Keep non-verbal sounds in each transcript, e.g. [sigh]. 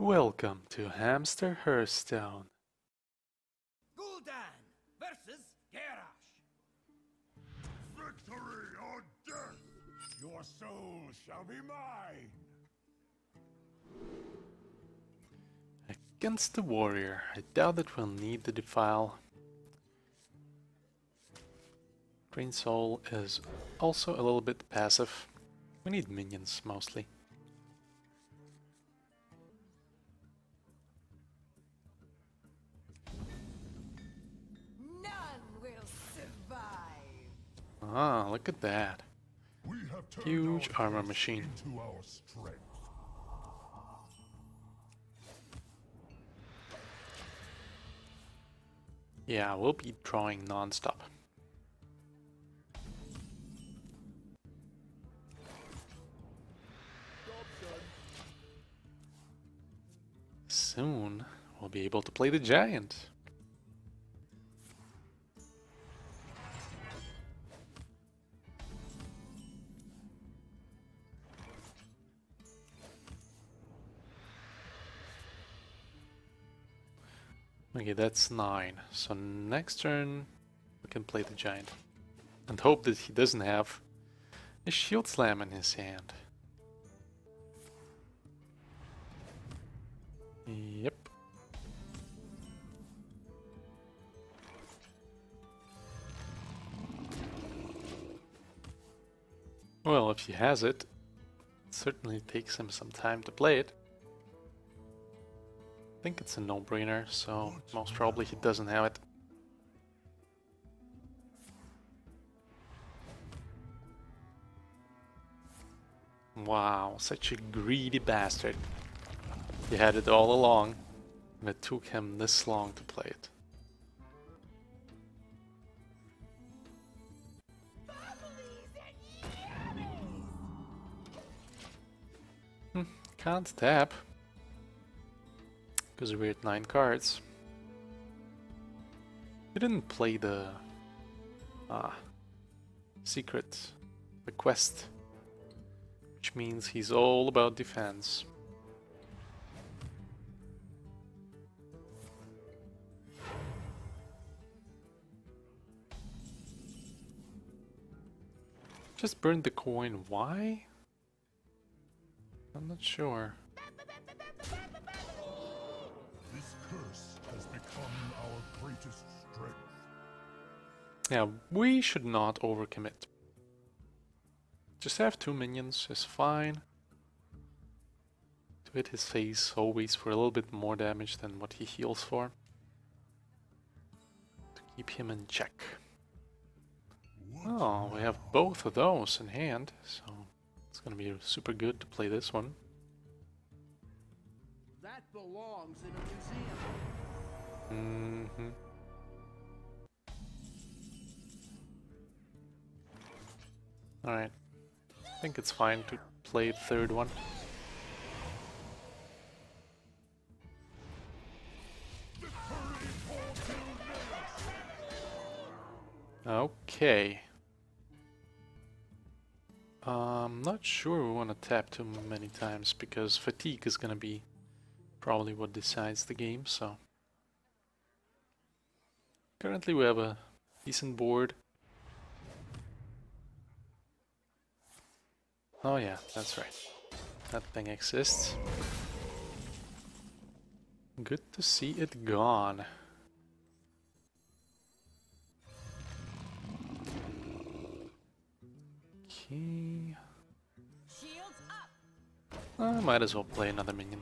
Welcome to Hamster Hearthstone. Gul'dan versus Garrosh. Victory or death! Your soul shall be mine! Against the warrior, I doubt that we'll need the defile. Green Soul is also a little bit passive. We need minions mostly. Ah, look at that. We have Huge armor machine. Into our strength. Yeah, we'll be drawing non-stop. Soon, we'll be able to play the giant. Okay, that's nine. So next turn, we can play the giant. And hope that he doesn't have a shield slam in his hand. Yep. Well, if he has it, it certainly takes him some time to play it. Think it's a no-brainer, so most probably he doesn't have it. Wow, such a greedy bastard. He had it all along, and it took him this long to play it. Hmm, can't tap. Because we're at 9 cards. We didn't play the... Ah... Secret. The quest. Which means he's all about defense. Just burned the coin. Why? I'm not sure. Yeah, we should not overcommit. Just have two minions is fine. To hit his face always for a little bit more damage than what he heals for. To keep him in check. Oh, we have both of those in hand, so it's gonna be super good to play this one. That belongs in a museum. hmm Alright. I think it's fine to play third one. Okay. I'm not sure we want to tap too many times because fatigue is gonna be probably what decides the game, so. Currently we have a decent board. Oh yeah, that's right. That thing exists. Good to see it gone. Okay. Shields up. I might as well play another minion.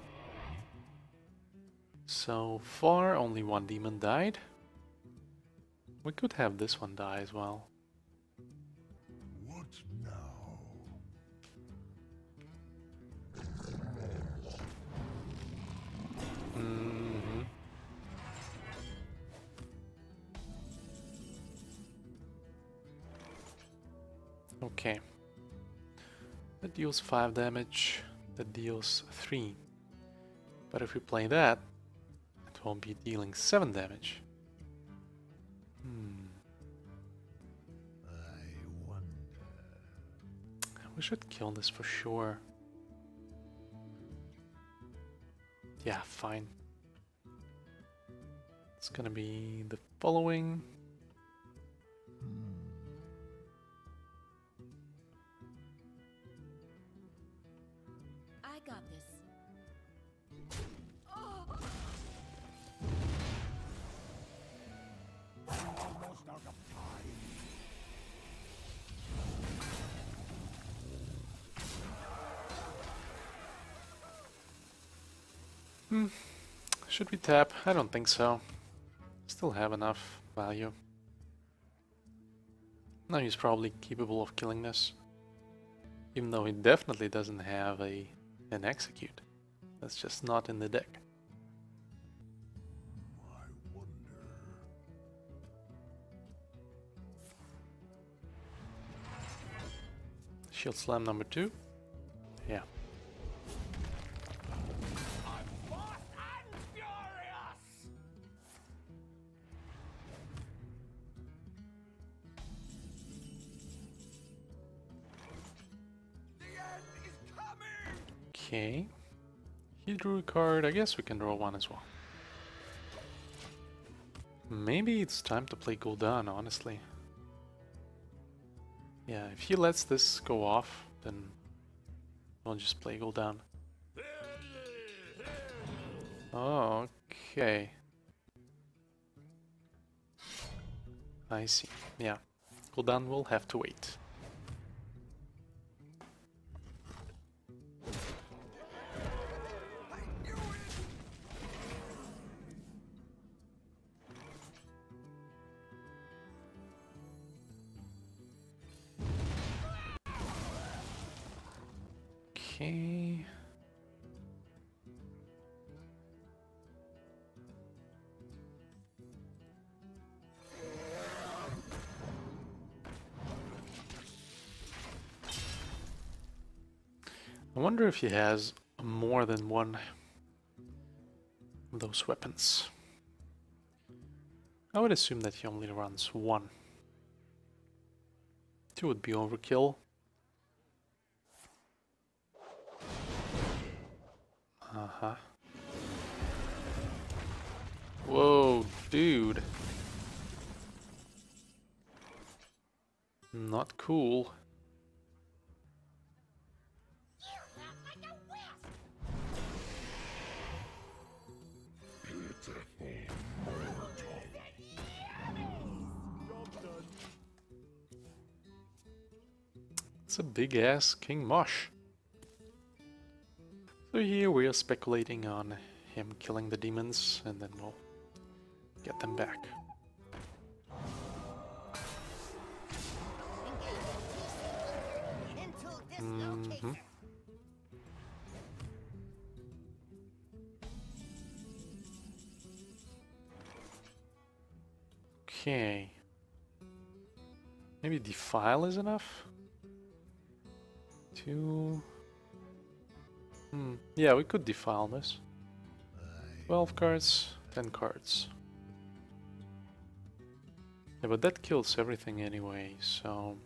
So far, only one demon died. We could have this one die as well. That deals 5 damage, that deals 3. But if we play that, it won't be dealing 7 damage. Hmm. I wonder. We should kill this for sure. Yeah, fine. It's gonna be the following. Hmm. Should we tap? I don't think so. Still have enough value. Now he's probably capable of killing this. Even though he definitely doesn't have a an execute. That's just not in the deck. Shield slam number two. Yeah. Card. I guess we can draw one as well. Maybe it's time to play Gul'dan, honestly. Yeah, if he lets this go off, then we'll just play Gul'dan. Oh, okay. I see. Yeah. Gul'dan will have to wait. I wonder if he has more than one of those weapons. I would assume that he only runs one. Two would be overkill. Uh-huh. Whoa, dude. Not cool. It's a big ass King Mosh. So here we are speculating on him killing the demons and then we'll get them back. Mhm. Okay. Maybe defile is enough? Hmm. Yeah, we could defile this. 12 cards, 10 cards. Yeah, but that kills everything anyway, so.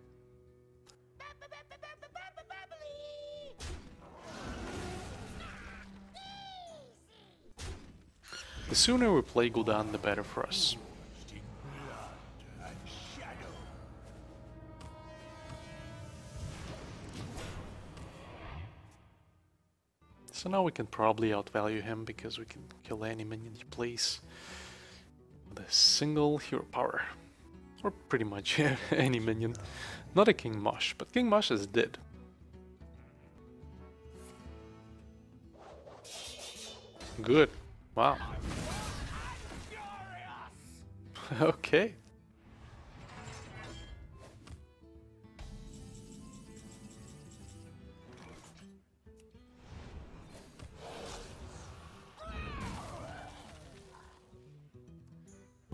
The sooner we play Gul'dan, the better for us. So now we can probably outvalue him because we can kill any minion he plays with a single hero power. Or pretty much [laughs] any minion. Not a King Mosh, but King Mosh is dead. Good. Wow. [laughs] okay.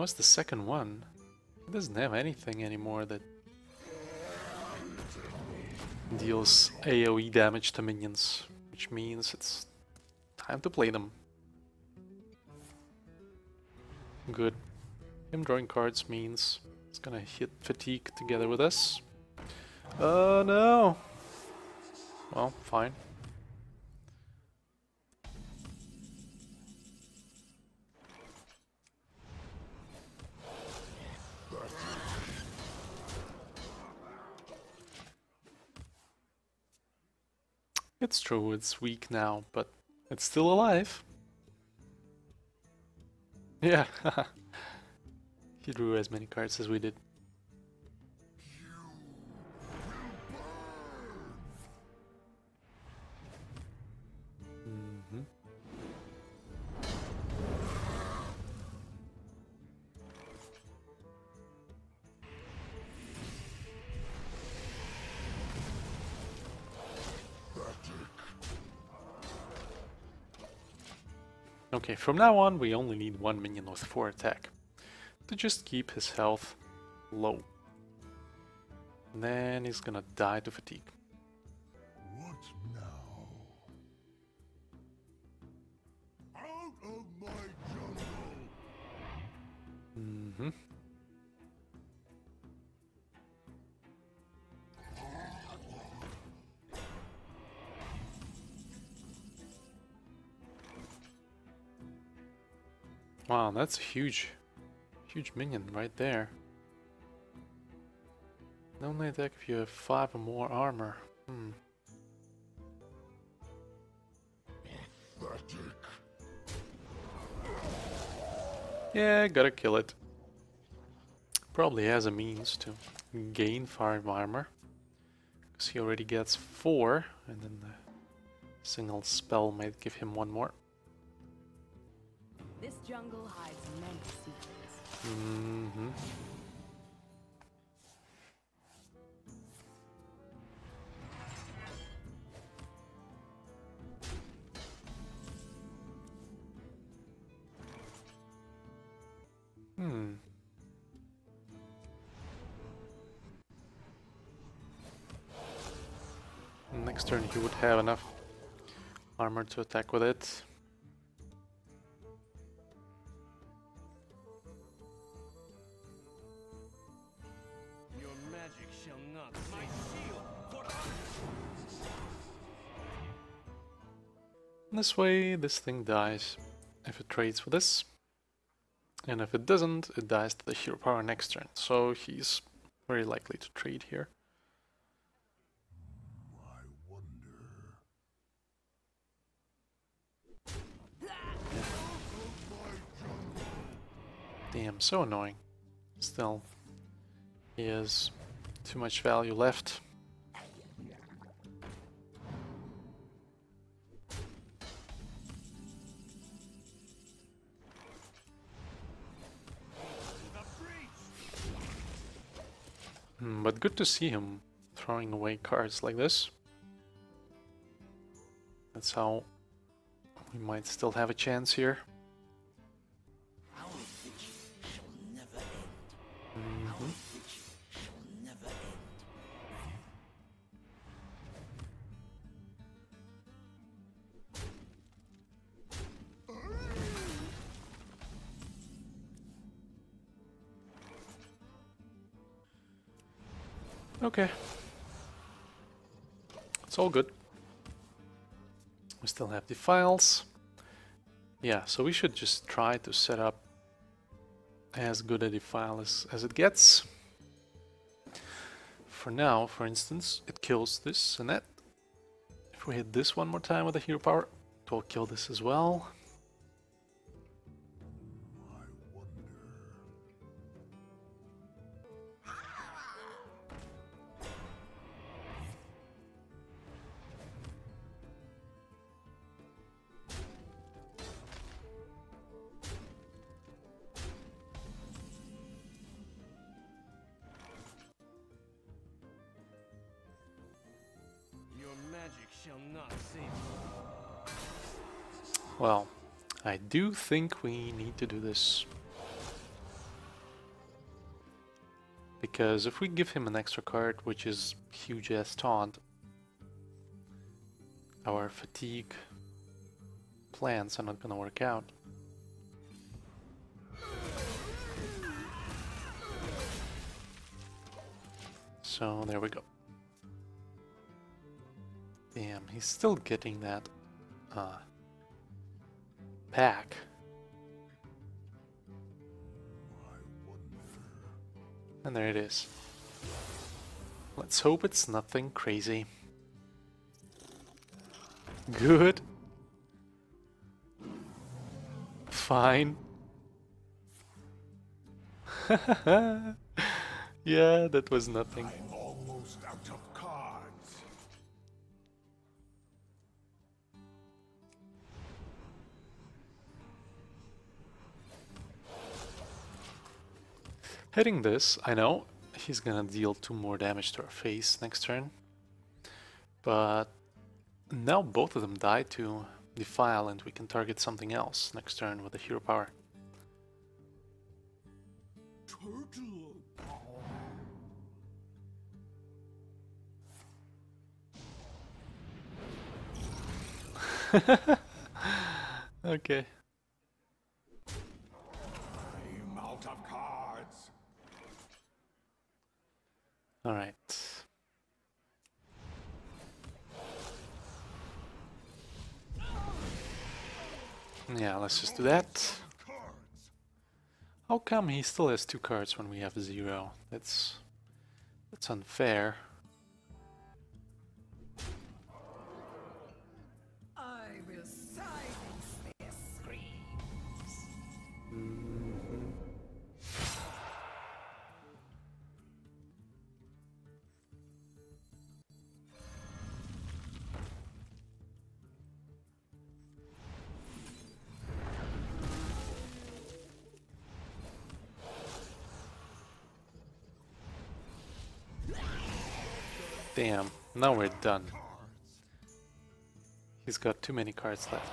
What's the second one? It doesn't have anything anymore that deals AoE damage to minions, which means it's time to play them. Good. Him drawing cards means it's gonna hit fatigue together with us. Oh no! Well, fine. It's true, it's weak now, but it's still alive. Yeah, [laughs] he drew as many cards as we did. Okay, from now on we only need one minion with 4 attack to just keep his health low. And then he's gonna die to fatigue. Wow, that's a huge, huge minion right there. They Only attack if you have five or more armor. Hmm. Pathetic. Yeah, gotta kill it. Probably has a means to gain five armor. Because he already gets four, and then the single spell might give him one more. Jungle hides many secrets. Mm-hmm. Hmm. Next turn he would have enough armor to attack with it. Magic shall not my shield for This way, this thing dies if it trades for this. And if it doesn't, it dies to the hero power next turn. So he's very likely to trade here. Damn, so annoying. Still, he has too much value left. Hmm, but good to see him throwing away cards like this. That's how we might still have a chance here. Okay. It's all good. We still have Defiles. Yeah, so we should just try to set up as good a defile as, as it gets. For now, for instance, it kills this and that. If we hit this one more time with a hero power, it will kill this as well. Well, I do think we need to do this. Because if we give him an extra card, which is huge as taunt, our fatigue plans are not gonna work out. So there we go. Damn, he's still getting that uh, pack. And there it is. Let's hope it's nothing crazy. Good. Fine. [laughs] yeah, that was nothing. Hitting this, I know he's gonna deal two more damage to our face next turn. But now both of them die to Defile and we can target something else next turn with the hero power. [laughs] Okay. Let's just do that. How come he still has two cards when we have zero? That's that's unfair. Damn, now we're done. He's got too many cards left.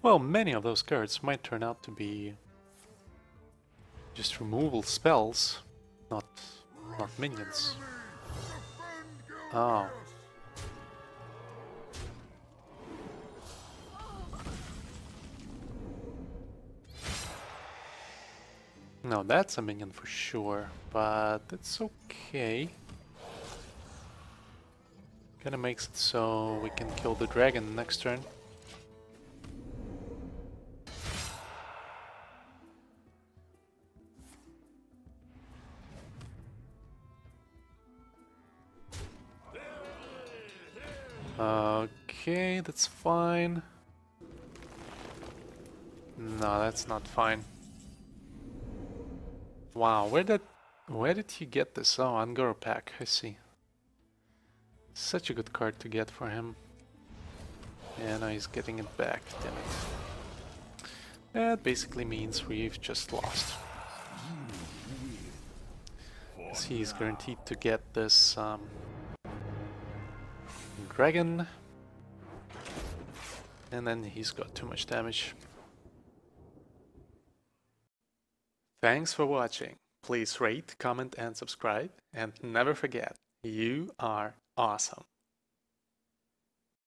Well, many of those cards might turn out to be just removal spells, not not minions. Oh. No, that's a minion for sure, but it's okay. Kinda makes it so we can kill the dragon next turn. That's fine. No, that's not fine. Wow, where did where did he get this? Oh, Un'Goro pack, I see. Such a good card to get for him. And now he's getting it back, damn it. That basically means we've just lost. he's guaranteed to get this um, dragon. And then he's got too much damage. Thanks for watching. Please rate, comment and subscribe. And never forget, you are awesome.